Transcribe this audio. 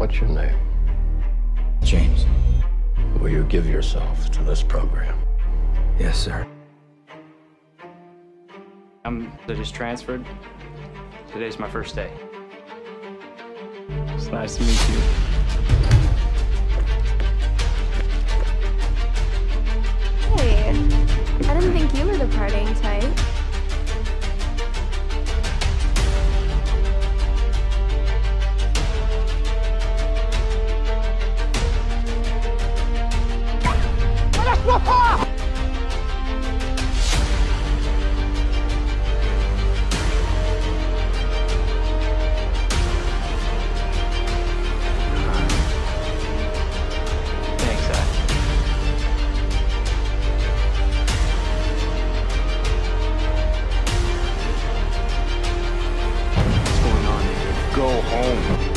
What's your name? James. Will you give yourself to this program? Yes, sir. I'm I just transferred. Today's my first day. It's nice to meet you. Hey, I didn't think you were the partying type. Go home.